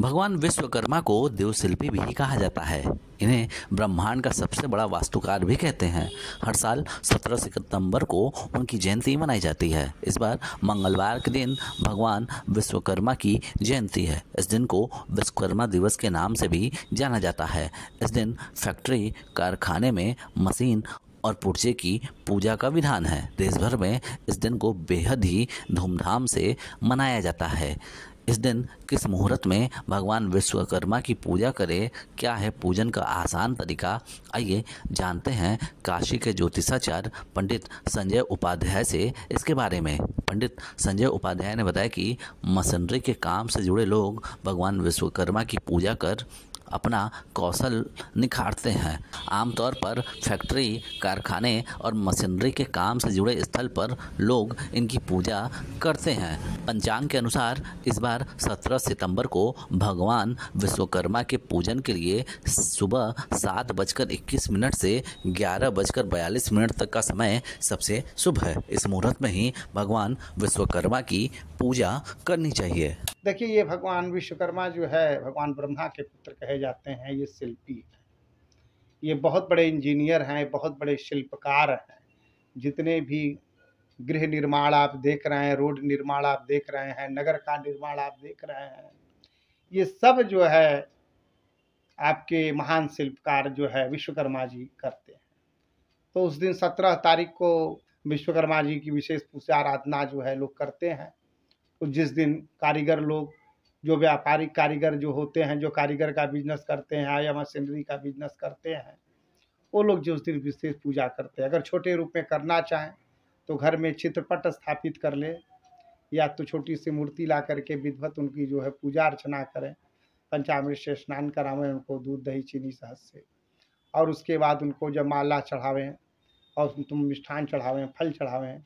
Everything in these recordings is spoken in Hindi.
भगवान विश्वकर्मा को देवशिल्पी भी कहा जाता है। इन्हें ब्रह्मांड का सबसे बड़ा वास्तुकार भी कहते हैं। हर साल 17 सितंबर को उनकी जयंती मनाई जाती है। इस बार मंगलवार के दिन भगवान विश्वकर्मा की जयंती है। इस दिन को विश्वकर्मा दिवस के नाम से भी जाना जाता है। इस दिन फैक्ट्री, कारखाने में मशीन और पुर्जे की पूजा का विधान है। देश भर में इस दिन को बेहद ही धूमधाम से मनाया जाता है। इस दिन किस मुहूर्त में भगवान विश्वकर्मा की पूजा करें, क्या है पूजन का आसान तरीका? आइए जानते हैं काशी के ज्योतिषाचार्य पंडित संजय उपाध्याय से इसके बारे में। पंडित संजय उपाध्याय ने बताया कि मसनरी के काम से जुड़े लोग भगवान विश्वकर्मा की पूजा कर अपना कौशल निखारते हैं। आमतौर पर फैक्ट्री, कारखाने और मशीनरी के काम से जुड़े स्थल पर लोग इनकी पूजा करते हैं। पंचांग के अनुसार, इस बार 17 सितंबर को भगवान विश्वकर्मा के पूजन के लिए सुबह सात बजकर इक्कीस मिनट से ग्यारह बजकर बयालीस मिनट तक का समय सबसे शुभ है। इस मुहूर्त में ही भगवान विश्वकर्मा की पूजा करनी चाहिए। देखिए, ये भगवान विश्वकर्मा जो है, भगवान ब्रह्मा के पुत्र कहे जाते हैं, ये शिल्पी हैं। ये बहुत बड़े इंजीनियर हैं, बहुत बड़े शिल्पकार हैं। जितने भी गृह निर्माण आप देख रहे हैं, रोड निर्माण आप देख रहे हैं, नगर का निर्माण आप देख रहे हैं, ये सब जो है, आपके महान शिल्पकार जो है, विश्वकर्मा जी करते हैं। तो उस दिन सत्रह तारीख को विश्वकर्मा जी की विशेष पूजा, आराधना जो है, लोग करते हैं। जिस दिन कारीगर लोग, जो व्यापारिक कारीगर जो होते हैं, जो कारीगर का बिज़नेस करते हैं या मशीनरी का बिज़नेस करते हैं, वो लोग जो उस दिन विशेष पूजा करते हैं। अगर छोटे रूप में करना चाहें तो घर में चित्रपट स्थापित कर ले, या तो छोटी सी मूर्ति ला करके विधवत उनकी जो है पूजा अर्चना करें, पंचामृत से स्नान करावें, उनको दूध, दही, चीनी, सहज से। और उसके बाद उनको जब माला चढ़ावें, और तुम मिष्ठान चढ़ावें, फल चढ़ावें,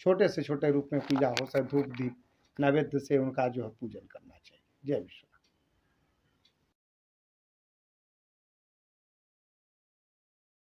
छोटे से छोटे रूप में पूजा हो सके धूप, दीप नैवेद्य से उनका जो है पूजन करना चाहिए। जय विश्व